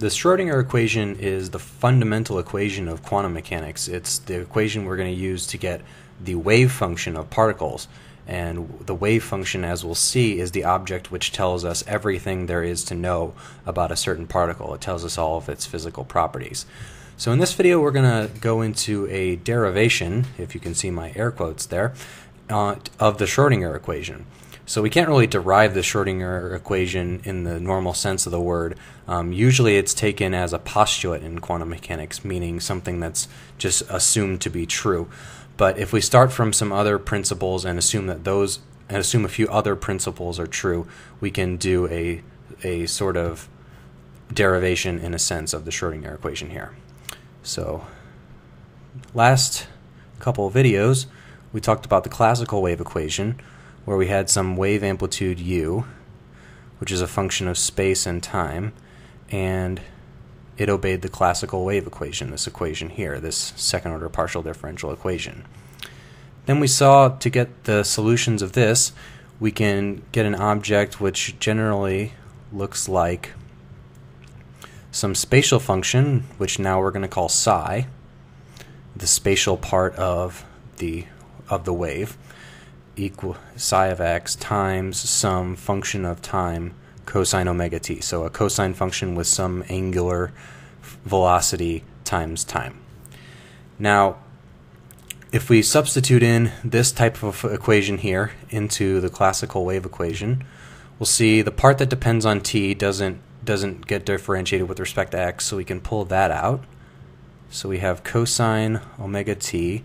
The Schrodinger equation is the fundamental equation of quantum mechanics. It's the equation we're going to use to get the wave function of particles. And the wave function, as we'll see, is the object which tells us everything there is to know about a certain particle. It tells us all of its physical properties. So in this video, we're going to go into a derivation, if you can see my air quotes there, uh, of the Schrodinger equation. So we can't really derive the Schrodinger equation in the normal sense of the word. Um, usually it's taken as a postulate in quantum mechanics, meaning something that's just assumed to be true. But if we start from some other principles and assume that those and assume a few other principles are true, we can do a a sort of derivation in a sense of the Schrodinger equation here. So, last couple of videos, we talked about the classical wave equation, where we had some wave amplitude u, which is a function of space and time, and it obeyed the classical wave equation, this equation here, this second order partial differential equation. Then we saw to get the solutions of this, we can get an object which generally looks like some spatial function, which now we're going to call psi, the spatial part of the of the wave, equal psi of x times some function of time cosine omega t. So a cosine function with some angular velocity times time. Now, if we substitute in this type of equation here into the classical wave equation, we'll see the part that depends on t doesn't doesn't get differentiated with respect to x, so we can pull that out. So we have cosine omega t,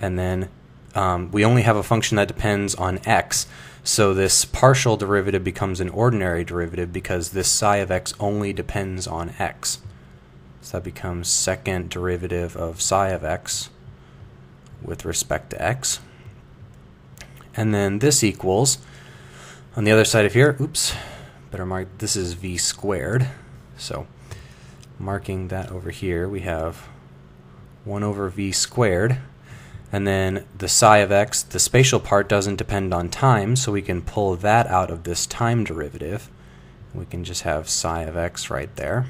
and then um, we only have a function that depends on x. So this partial derivative becomes an ordinary derivative because this psi of x only depends on x. So that becomes second derivative of psi of x with respect to x. And then this equals, on the other side of here, oops, better mark, this is v squared. So marking that over here, we have 1 over v squared. And then the psi of x, the spatial part doesn't depend on time, so we can pull that out of this time derivative. We can just have psi of x right there.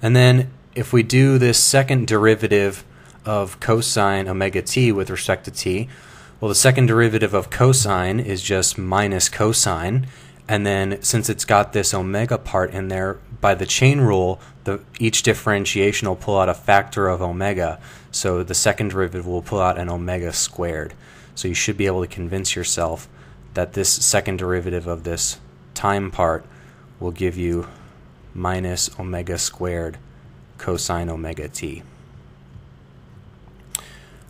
And then if we do this second derivative of cosine omega t with respect to t, well, the second derivative of cosine is just minus cosine. And then since it's got this omega part in there, by the chain rule, the, each differentiation will pull out a factor of omega. So the second derivative will pull out an omega squared. So you should be able to convince yourself that this second derivative of this time part will give you minus omega squared cosine omega t.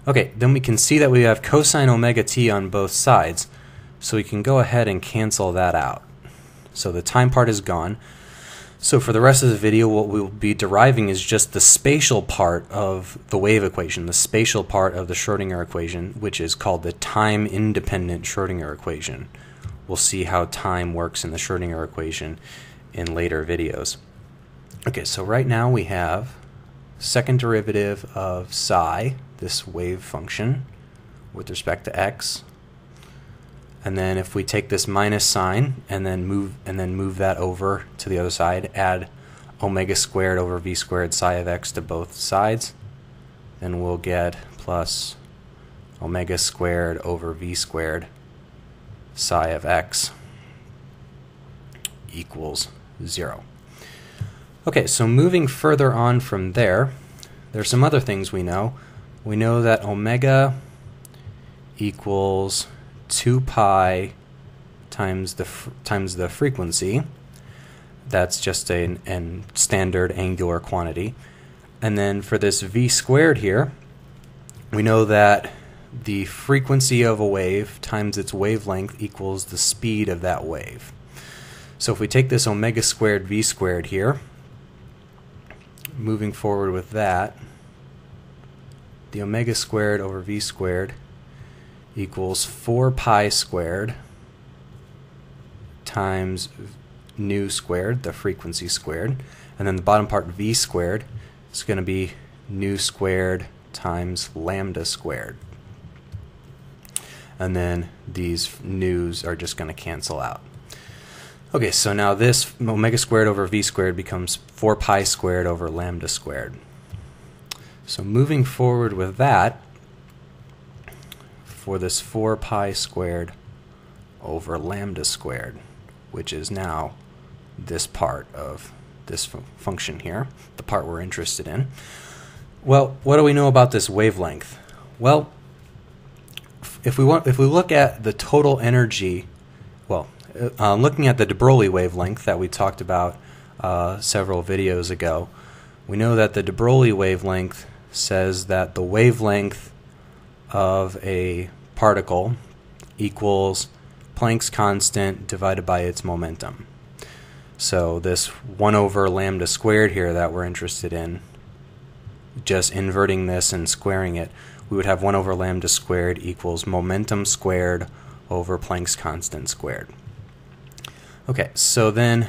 Okay, then we can see that we have cosine omega t on both sides, so we can go ahead and cancel that out. So the time part is gone. So for the rest of the video, what we'll be deriving is just the spatial part of the wave equation, the spatial part of the Schrodinger equation, which is called the time-independent Schrodinger equation. We'll see how time works in the Schrodinger equation in later videos. Okay, so right now we have second derivative of psi, this wave function, with respect to x. And then if we take this minus sign and then move and then move that over to the other side, add omega squared over v squared psi of x to both sides, then we'll get plus omega squared over v squared psi of x equals 0. Okay, so moving further on from there, there's some other things we know. We know that omega equals 2 pi times the times the frequency. That's just a an standard angular quantity. And then for this v squared here, we know that the frequency of a wave times its wavelength equals the speed of that wave. So if we take this omega squared v squared here, moving forward with that, the omega squared over v squared equals 4 pi squared times nu squared, the frequency squared, and then the bottom part v squared is going to be nu squared times lambda squared. And then these nu's are just going to cancel out. Okay, so now this omega squared over v squared becomes 4 pi squared over lambda squared. So moving forward with that, for this 4 pi squared over lambda squared, which is now this part of this function here, the part we're interested in. Well, what do we know about this wavelength? Well, if we want, if we look at the total energy, well, uh, uh, looking at the de Broglie wavelength that we talked about uh, several videos ago, we know that the de Broglie wavelength says that the wavelength of a particle equals Planck's constant divided by its momentum. So this 1 over lambda squared here that we're interested in, just inverting this and squaring it, we would have 1 over lambda squared equals momentum squared over Planck's constant squared. Okay, so then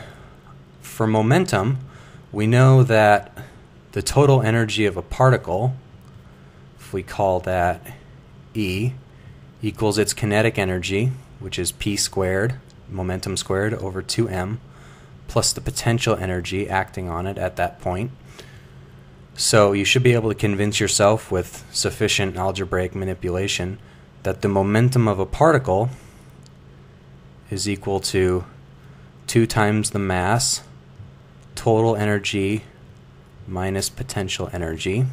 for momentum, we know that the total energy of a particle, if we call that E, equals its kinetic energy, which is p squared, momentum squared, over 2m, plus the potential energy acting on it at that point. So you should be able to convince yourself with sufficient algebraic manipulation that the momentum of a particle is equal to 2 times the mass, total energy minus potential energy,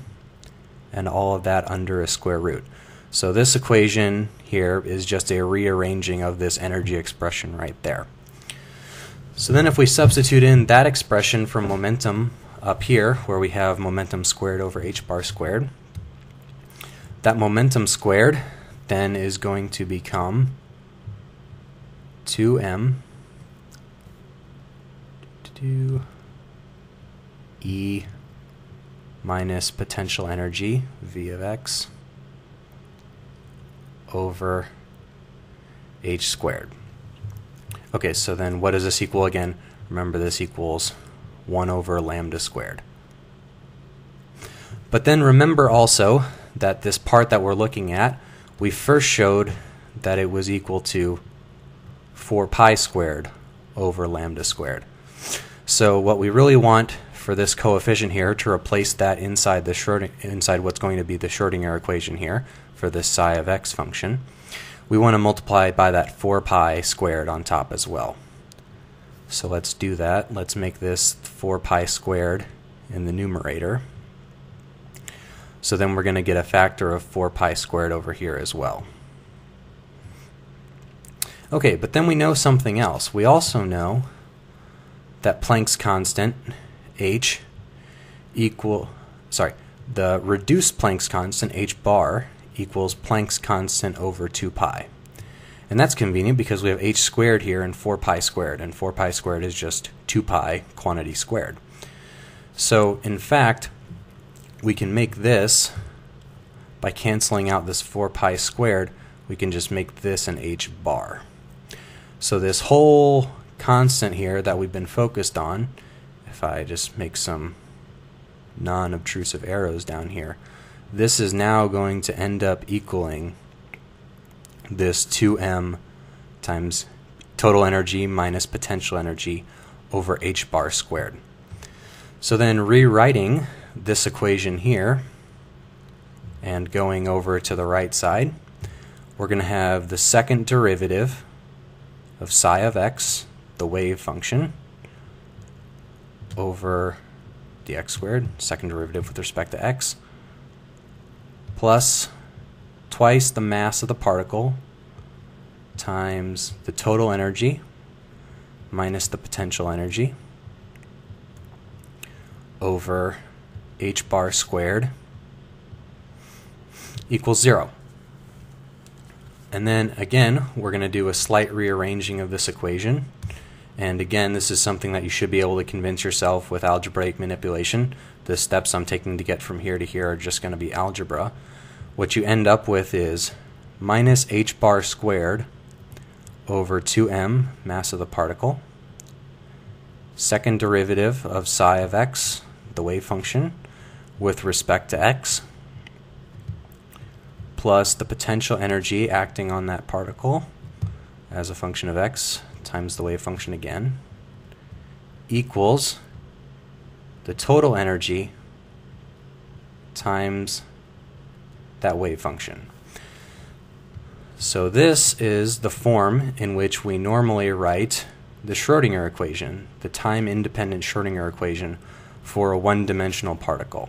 and all of that under a square root. So this equation here is just a rearranging of this energy expression right there. So then if we substitute in that expression for momentum up here, where we have momentum squared over h bar squared, that momentum squared then is going to become 2m 2 e minus potential energy v of x over h squared. Okay, so then what does this equal again? Remember this equals 1 over lambda squared. But then remember also that this part that we're looking at, we first showed that it was equal to 4 pi squared over lambda squared. So what we really want for this coefficient here to replace that inside the Schrodinger, inside what's going to be the Schrodinger equation here for this psi of x function, we want to multiply by that 4 pi squared on top as well. So let's do that. Let's make this 4 pi squared in the numerator. So then we're going to get a factor of 4 pi squared over here as well. Okay, but then we know something else. We also know that Planck's constant h equal, sorry, the reduced Planck's constant h bar equals Planck's constant over 2 pi. And that's convenient because we have h squared here and 4 pi squared, and 4 pi squared is just 2 pi quantity squared. So in fact, we can make this, by canceling out this 4 pi squared, we can just make this an h bar. So this whole constant here that we've been focused on if I just make some non-obtrusive arrows down here, this is now going to end up equaling this 2m times total energy minus potential energy over h bar squared. So then rewriting this equation here and going over to the right side, we're going to have the second derivative of psi of x, the wave function, over dx squared, second derivative with respect to x, plus twice the mass of the particle times the total energy minus the potential energy over h bar squared equals 0. And then again, we're going to do a slight rearranging of this equation. And again, this is something that you should be able to convince yourself with algebraic manipulation. The steps I'm taking to get from here to here are just going to be algebra. What you end up with is minus h bar squared over 2m, mass of the particle, second derivative of psi of x, the wave function, with respect to x, plus the potential energy acting on that particle as a function of x times the wave function again. equals the total energy times that wave function. So this is the form in which we normally write the Schrodinger equation, the time-independent Schrodinger equation for a one-dimensional particle.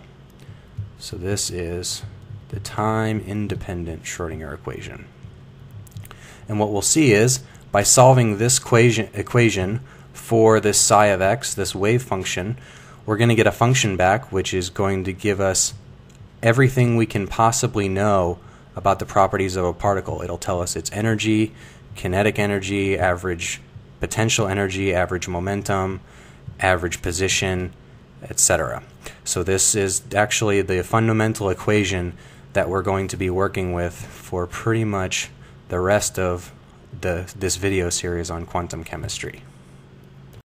So this is the time-independent Schrodinger equation. And what we'll see is, by solving this equation, equation for this psi of x, this wave function, we're going to get a function back which is going to give us everything we can possibly know about the properties of a particle. It'll tell us its energy, kinetic energy, average potential energy, average momentum, average position, etc. So this is actually the fundamental equation that we're going to be working with for pretty much the rest of the, this video series on quantum chemistry.